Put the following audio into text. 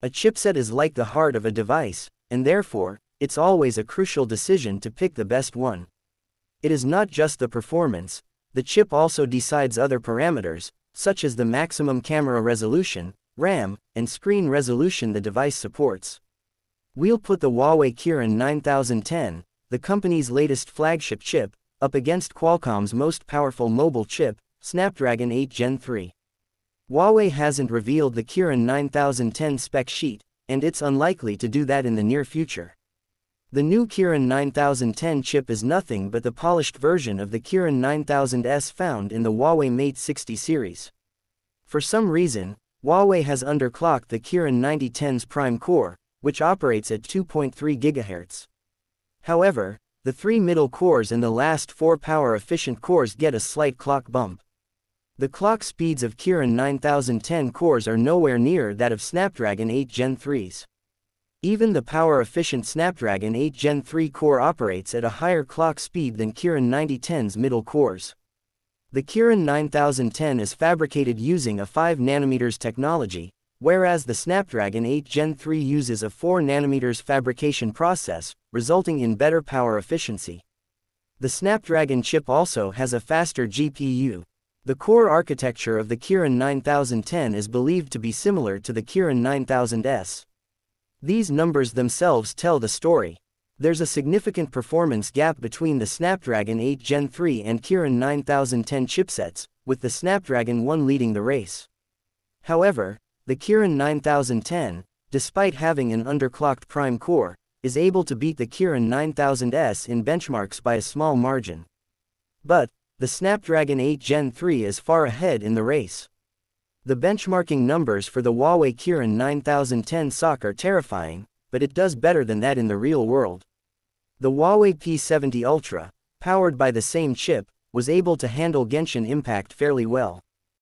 A chipset is like the heart of a device, and therefore, it's always a crucial decision to pick the best one. It is not just the performance, the chip also decides other parameters, such as the maximum camera resolution, RAM, and screen resolution the device supports. We'll put the Huawei Kirin 9010, the company's latest flagship chip, up against Qualcomm's most powerful mobile chip, Snapdragon 8 Gen 3. Huawei hasn't revealed the Kirin 9010 spec sheet, and it's unlikely to do that in the near future. The new Kirin 9010 chip is nothing but the polished version of the Kirin 9000S found in the Huawei Mate 60 series. For some reason, Huawei has underclocked the Kirin 9010's prime core, which operates at 2.3 GHz. However, the three middle cores and the last four power-efficient cores get a slight clock bump. The clock speeds of Kirin 9010 cores are nowhere near that of Snapdragon 8 Gen 3's. Even the power-efficient Snapdragon 8 Gen 3 core operates at a higher clock speed than Kirin 9010's middle cores. The Kirin 9010 is fabricated using a 5 nanometers technology, whereas the Snapdragon 8 Gen 3 uses a 4 nanometers fabrication process, resulting in better power efficiency. The Snapdragon chip also has a faster GPU, the core architecture of the Kirin 9010 is believed to be similar to the Kirin 9000S. These numbers themselves tell the story. There's a significant performance gap between the Snapdragon 8 Gen 3 and Kirin 9010 chipsets, with the Snapdragon 1 leading the race. However, the Kirin 9010, despite having an underclocked prime core, is able to beat the Kirin 9000S in benchmarks by a small margin. But, the Snapdragon 8 Gen 3 is far ahead in the race. The benchmarking numbers for the Huawei Kirin 9010 SoC are terrifying, but it does better than that in the real world. The Huawei P70 Ultra, powered by the same chip, was able to handle Genshin Impact fairly well.